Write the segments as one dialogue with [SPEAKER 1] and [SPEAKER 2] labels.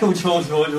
[SPEAKER 1] 좋아 좋아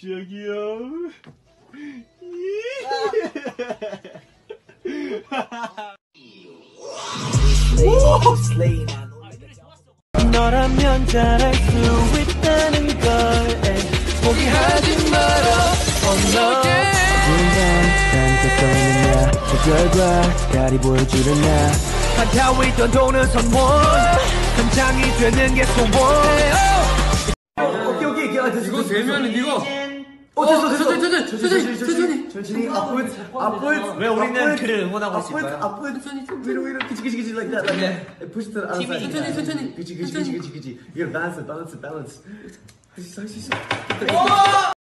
[SPEAKER 1] 저기요 너라면 잘할 수 있다는 걸 포기하지 마라 Oh no 나그 결과 달이 보여주는 나 한타 위던 도는 선원 현장이 되는 게 소원 오케이 오케이 이거
[SPEAKER 2] 이거 되면은 이거
[SPEAKER 1] 어 됐어 됐어.
[SPEAKER 2] 천천히 천천히 천천히
[SPEAKER 1] 천천히 앞을 앞을 왜 우리는 그를 응원하고 있을까요? 앞을
[SPEAKER 2] 천천히
[SPEAKER 1] 위로 위로. 그치 그치 그치. like that like that push to the other side
[SPEAKER 2] 천천히, 천천히.
[SPEAKER 1] 그치 그치 그치 그치. 그치 you gotta balance it balance it balance 할수 있어 할수 있어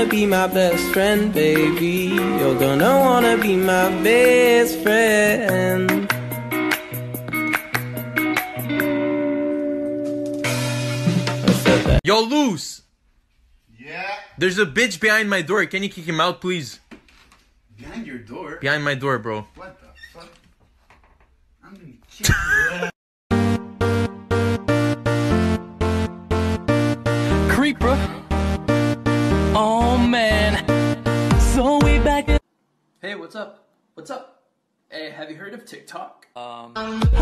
[SPEAKER 3] wanna be my best friend, baby. You're gonna wanna be my best friend. I said that.
[SPEAKER 4] Yo, loose.
[SPEAKER 5] Yeah.
[SPEAKER 4] There's a bitch behind my door. Can you kick him out, please?
[SPEAKER 5] Behind your door?
[SPEAKER 4] Behind my door, bro.
[SPEAKER 5] What the fuck? I'm gonna kick your ass.
[SPEAKER 6] Creeper.
[SPEAKER 2] Hey what's up? What's up? Hey have you heard of TikTok? Nope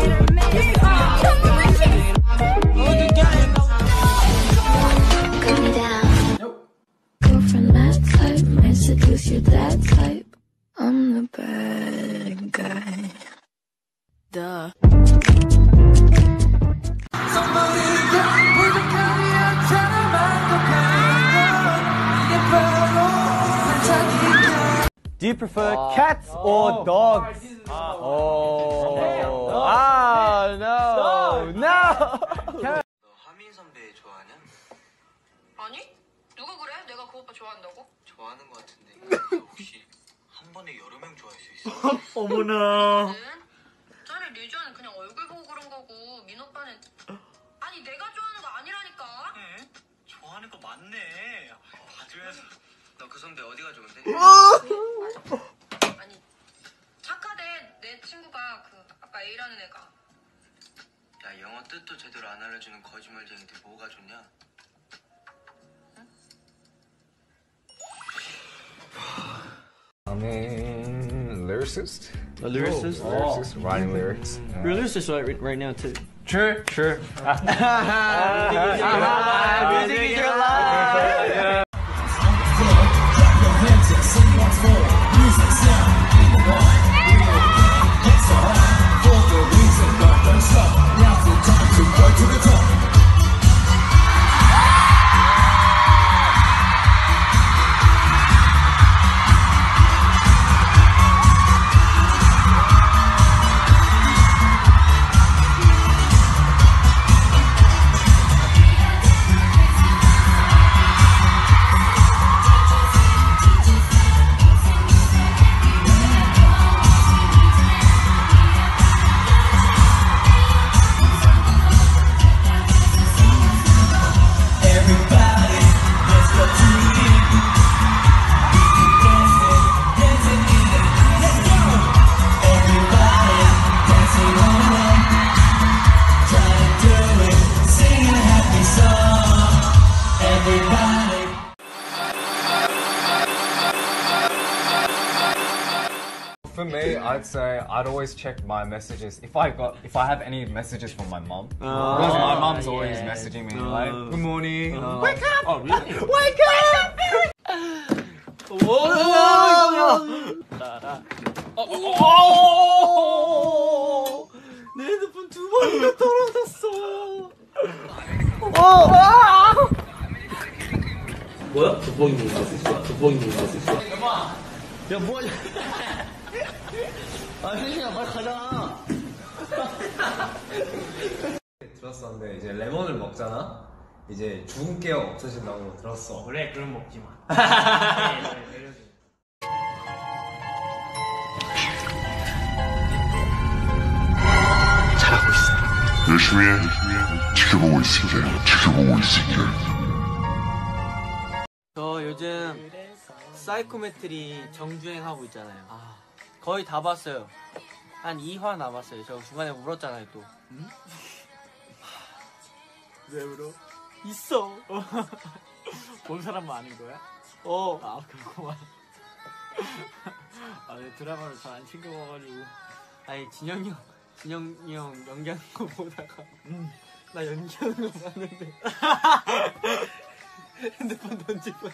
[SPEAKER 7] you
[SPEAKER 1] prefer cats or dogs? Oh. Ah, no. No.
[SPEAKER 8] 하민 선배 좋아하냐?
[SPEAKER 9] 아니? 누가 그래? 내가 그 오빠 좋아한다고?
[SPEAKER 8] 좋아하는 것 같은데 혹시 한 번에 여러 명 좋아할 수 있어?
[SPEAKER 1] 어머나.
[SPEAKER 9] 는 차라리 류주는 그냥 얼굴 보고 그런 거고 민 오빠는 아니 내가 좋아하는 거 아니라니까
[SPEAKER 8] 네? 좋아하는 거 맞네 봐줘야지 너 그 선배 어디가 좋은데?
[SPEAKER 9] 아니 착하대 내 친구가 그 아까 A라는 애가
[SPEAKER 10] 야 영어 뜻도 제대로 안 알려주는 거짓말쟁이들 뭐가 좋냐?
[SPEAKER 11] I'm a lyricist.
[SPEAKER 12] A lyricist?
[SPEAKER 11] Lyricist, writing lyrics.
[SPEAKER 12] You're a lyricist right, right now too.
[SPEAKER 11] Sure, sure.
[SPEAKER 12] Music is your
[SPEAKER 11] me, I'd say I'd always check my messages if I got if I have any messages from my mom. because my mom's always
[SPEAKER 12] yeah.
[SPEAKER 11] messaging me like, "Good morning."
[SPEAKER 12] Wake up! Oh, really?
[SPEAKER 11] Wake up!
[SPEAKER 12] 내 핸드폰 두 번이나 떨어졌어. 뭐야? 돋보기 보고 있어. 돋보기 보고 있어. 야, 뭐하냐? 아, 혜진아, 빨리 가자.
[SPEAKER 11] 들었었는데 이제 레몬을 먹잖아. 이제 주근깨가 없어진다고 들었어.
[SPEAKER 12] 그래, 그럼 먹지 마.
[SPEAKER 13] 열심히 해. 지켜보고 있을게. 지켜보고 있을게.
[SPEAKER 12] 저 요즘 사이코메트리 정주행하고 있잖아요. 거의 다 봤어요. 한 2화 남았어요. 저 중간에 울었잖아요, 또. 왜 울어? 있어. 본 사람만 아는 거야? 어. 아, 그렇구만. 아, 내 드라마를 잘 안 챙겨봐가지고. 아니, 진영이 형, 진영이 형 연기하는 거 보다가. 나 연기하는 거 봤는데. 핸드폰 던지고.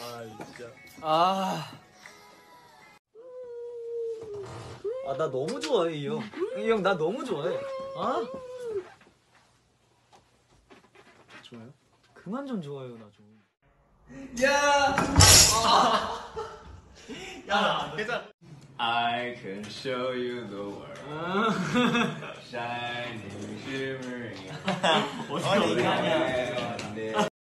[SPEAKER 12] 아, 진짜. 아. 나 너무 좋아해, 이 형. 이 형, 나 너무 좋아해. 아. 좋아요? 그만 좀 좋아요, 나 좀.
[SPEAKER 11] I can show you the world. Shining, shimmering.
[SPEAKER 12] 어디 가냐.